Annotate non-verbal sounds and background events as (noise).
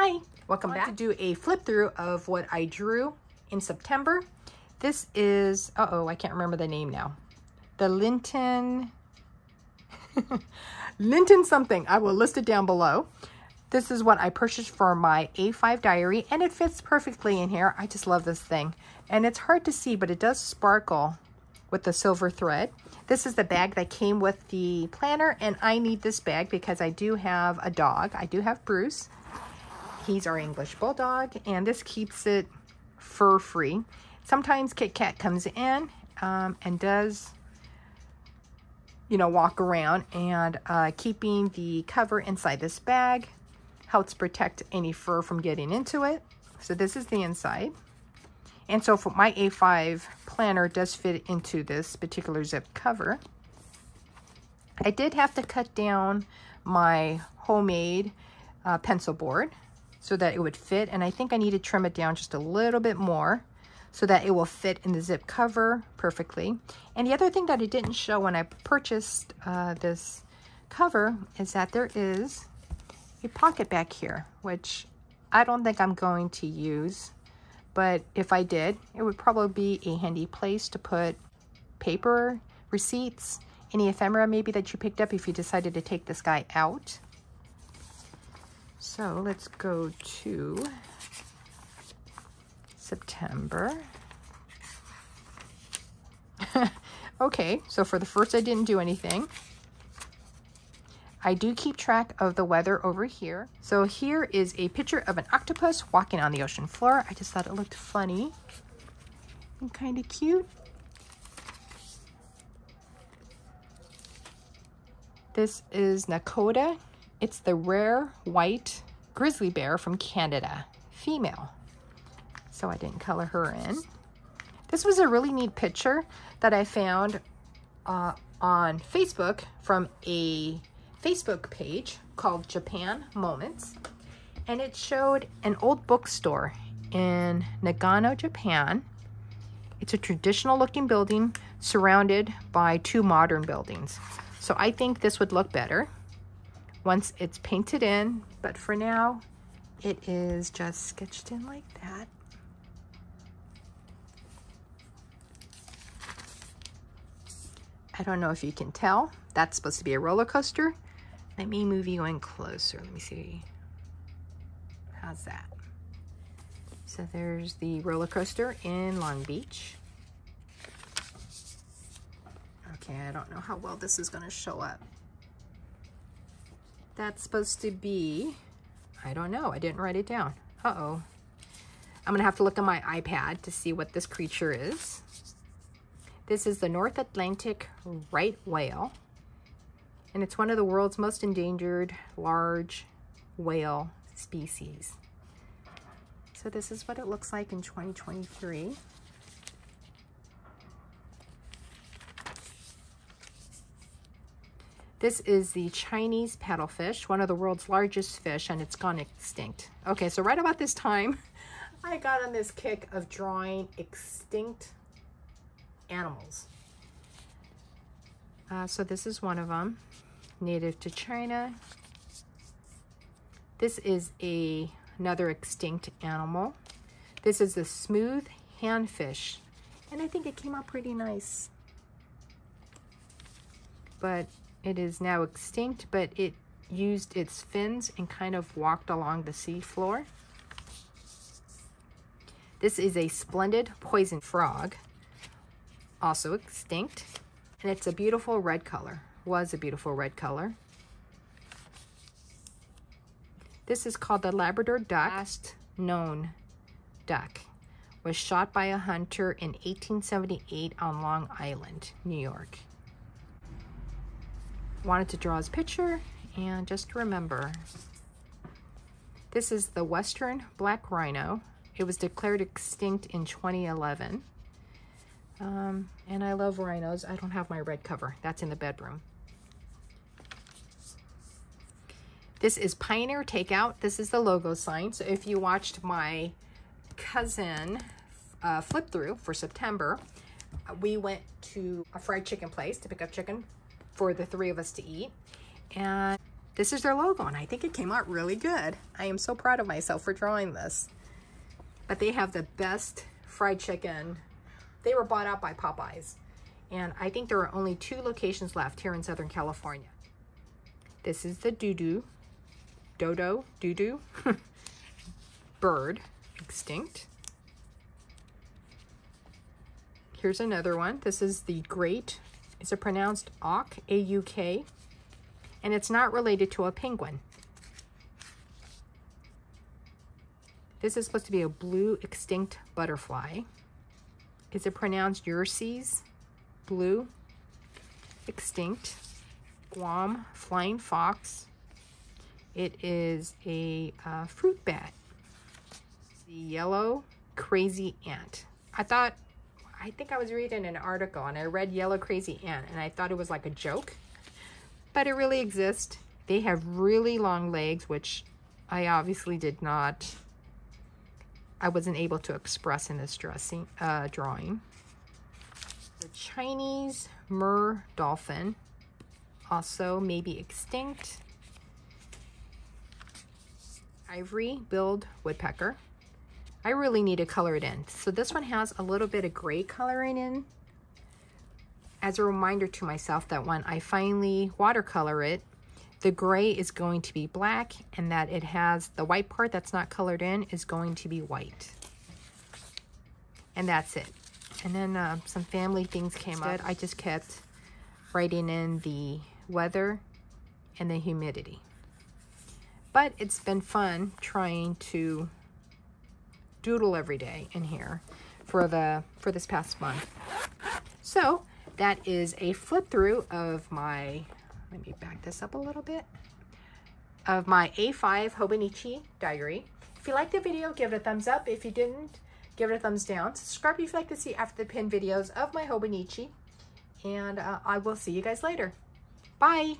Hi, welcome back to do a flip through of what I drew in September. This is, uh-oh, I can't remember the name now. The Linton, (laughs) Linton something. I will list it down below. This is what I purchased for my A5 diary and it fits perfectly in here. I just love this thing. And it's hard to see, but it does sparkle with the silver thread. This is the bag that came with the planner and I need this bag because I do have a dog. I do have Bruce He's our English Bulldog, and this keeps it fur-free. Sometimes Kit Kat comes in um, and does, you know, walk around, and uh, keeping the cover inside this bag helps protect any fur from getting into it. So this is the inside. And so for my A5 planner does fit into this particular zip cover. I did have to cut down my homemade uh, pencil board so that it would fit. And I think I need to trim it down just a little bit more so that it will fit in the zip cover perfectly. And the other thing that I didn't show when I purchased uh, this cover is that there is a pocket back here, which I don't think I'm going to use. But if I did, it would probably be a handy place to put paper, receipts, any ephemera maybe that you picked up if you decided to take this guy out. So let's go to September. (laughs) okay, so for the first I didn't do anything. I do keep track of the weather over here. So here is a picture of an octopus walking on the ocean floor. I just thought it looked funny and kind of cute. This is Nakoda it's the rare white grizzly bear from Canada, female. So I didn't color her in. This was a really neat picture that I found uh, on Facebook from a Facebook page called Japan Moments. And it showed an old bookstore in Nagano, Japan. It's a traditional looking building surrounded by two modern buildings. So I think this would look better once it's painted in, but for now, it is just sketched in like that. I don't know if you can tell. That's supposed to be a roller coaster. Let me move you in closer. Let me see. How's that? So there's the roller coaster in Long Beach. Okay, I don't know how well this is going to show up. That's supposed to be, I don't know, I didn't write it down. Uh-oh. I'm gonna have to look on my iPad to see what this creature is. This is the North Atlantic right whale, and it's one of the world's most endangered large whale species. So this is what it looks like in 2023. This is the Chinese paddlefish, one of the world's largest fish, and it's gone extinct. Okay, so right about this time, (laughs) I got on this kick of drawing extinct animals. Uh, so this is one of them, native to China. This is a another extinct animal. This is the smooth handfish, and I think it came out pretty nice. But it is now extinct, but it used its fins and kind of walked along the sea floor. This is a splendid poison frog, also extinct, and it's a beautiful red color, was a beautiful red color. This is called the Labrador duck, last known duck. Was shot by a hunter in 1878 on Long Island, New York wanted to draw his picture and just remember this is the western black rhino. It was declared extinct in 2011 um, and I love rhinos. I don't have my red cover. That's in the bedroom. This is Pioneer Takeout. This is the logo sign. So if you watched my cousin uh, flip through for September we went to a fried chicken place to pick up chicken for the three of us to eat. And this is their logo, and I think it came out really good. I am so proud of myself for drawing this. But they have the best fried chicken. They were bought out by Popeyes. And I think there are only two locations left here in Southern California. This is the doo-doo, dodo, doo-doo, (laughs) bird, extinct. Here's another one. This is the great, is it pronounced auk, A-U-K? And it's not related to a penguin. This is supposed to be a blue extinct butterfly. Is it pronounced Ulysses? Blue, extinct, Guam, flying fox. It is a uh, fruit bat. The yellow crazy ant. I thought, I think I was reading an article and I read yellow crazy ant and I thought it was like a joke, but it really exists. They have really long legs, which I obviously did not I wasn't able to express in this dressing, uh, drawing. The Chinese mer dolphin, also maybe extinct. Ivory billed woodpecker. I really need to color it in. So this one has a little bit of gray coloring in as a reminder to myself that when I finally watercolor it, the gray is going to be black and that it has the white part that's not colored in is going to be white. And that's it. And then uh, some family things came up. I just kept writing in the weather and the humidity. But it's been fun trying to doodle every day in here for the for this past month. So that is a flip through of my let me back this up a little bit, of my A5 Hobonichi diary. If you liked the video, give it a thumbs up. If you didn't, give it a thumbs down. Subscribe if you'd like to see after the pin videos of my Hobonichi. And uh, I will see you guys later. Bye.